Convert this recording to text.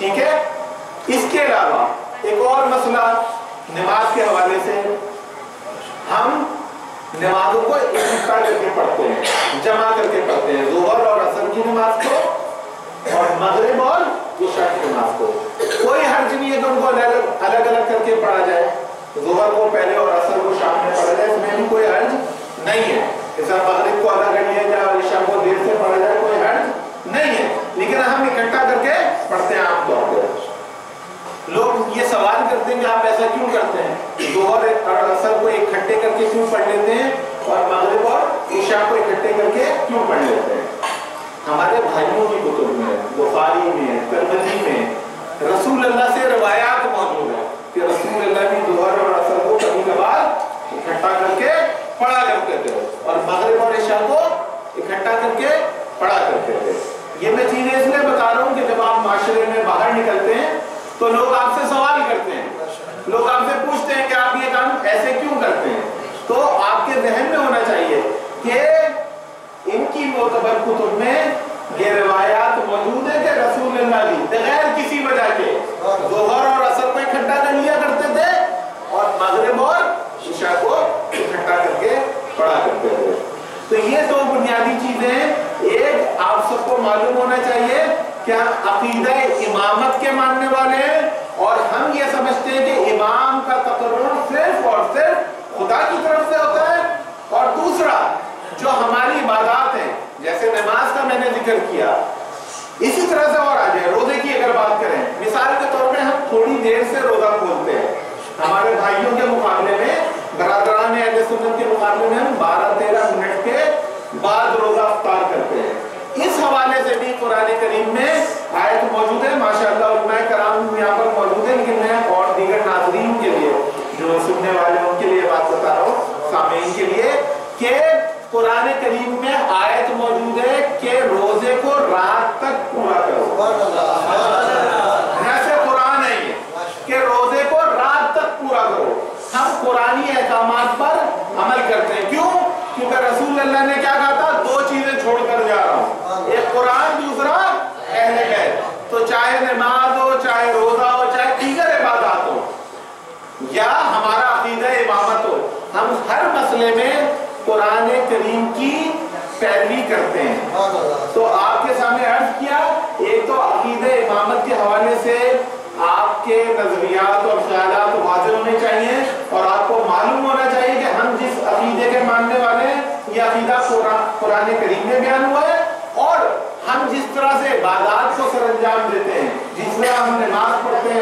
ठीक है? इसके अलावा एक और मसला नमाज़ के हवाले से। हम नमाजों को इकट्ठा करके पढ़ते हैं, जमा करके पढ़ते हैं, जोहर और असर की नमाज़ को और मगरब और इशा की नमाज़ को। कोई हर्ज नहीं है कि उनको अलग अलग अलग करके पढ़ा जाए। जोहर को पहले और असर को शाम में पढ़ा जाए, इसमें भी कोई हर्ज नहीं है। जैसा मगरब को अलग लिया जाए और ईशा को देर से पढ़ा जाए, कोई हर्ज नहीं है। लेकिन हम इकट्ठा करके पढ़ते हैं आमतौर पर लोग ये हैं कि आप ऐसा क्यों करते हैं? जोहर और असर को इकट्ठे करके क्यों पढ़ लेते हैं और मगरिब और ईशा को इकट्ठे करके क्यों पढ़ लेते हैं? हमारे भाइयों की कुतुब में, बुखारी में तरमजी में रसूल अल्लाह से रवायात मौजूद है कि रसूल अल्लाह भी जोहर और असर को कभी कभार इकट्ठा करके पढ़ा करते थे और मगरब और ईशा को इकट्ठा करके पढ़ा करते थे। ये मैं चीज़ें इसलिए बता रहा हूँ कि जब आप माशरे में बाहर निकलते हैं तो लोग आपसे सवाल करते हैं लोग आपसे पूछते हैं कि आप ये काम ऐसे क्यों करते हैं तो आपके जहन में होना चाहिए कि इनकी मोतबर कुतुब में ये रिवायात मौजूद है कि रसूल बगैर किसी वजह के। जोहर और असर को इकट्ठा कर लिया करते थे और मगरब और ईशा को इकट्ठा करके पढ़ा करते थे। तो ये दो बुनियादी चीज़ें एक, आप सबको मालूम होना चाहिए क्या अकीदा इमामत के मानने वाले हैं और हम ये समझते हैं कि इमाम का तकर्र सिर्फ़ और सिर्फ़ खुदा की तरफ़ से होता है और दूसरा जो हमारी इबादत है जैसे नमाज़ का मैंने ज़िक्र किया। इसी तरह से और आ जाए रोज़े की अगर बात करें, मिसाल के तौर पे हम थोड़ी देर से रोजा खोलते हैं। हमारे भाइयों के मुकाबले में, बरादरान सुन्नत के मुकाबले में हम 12-13 मिनट के बाद रोजा अफ्तार करते हैं। इस हवाले से भी कुरान करीम में आयत मौजूद है माशा कराम यहाँ पर मौजूद है, लेकिन मैं और दीगर नाजरीन के लिए, जो सुनने वाले उनके लिए बात बता रहा हूँ, सामीन के लिए, कि कुरान करीम में आयत रात तक पूरा करो। ऐसे कुरान है ये कि रोज़े को रात तक पूरा करो। हम कुरानी अहकाम पर अमल करते हैं। क्यों? क्योंकि रसूल अल्लाह ने क्या कहा था? दो चीज़ें छोड़कर जा रहा हूँ। एक कुरान, दूसरा अहले बैत। तो चाहे नमाज़ हो, चाहे रोजा हो, चाहे दीगर इबादत हो, या हमारा अकीदा इमामत हो, हम हर मसले में कुरान करीम की पैरवी करते हैं। तो आपके सामने अर्ज़ किया, एक तो अकीद इमामत के हवाले से आपके नजरियात और ख्याल वाज होने चाहिए और आपको मालूम होना चाहिए कि हम जिस अकीदे के मानने वाले हैं यह अकीदा पुराने करीब में बयान हुआ है और हम जिस तरह से इबादत को सरंजाम देते हैं, जिस तरह हम नमाज़ पढ़ते हैं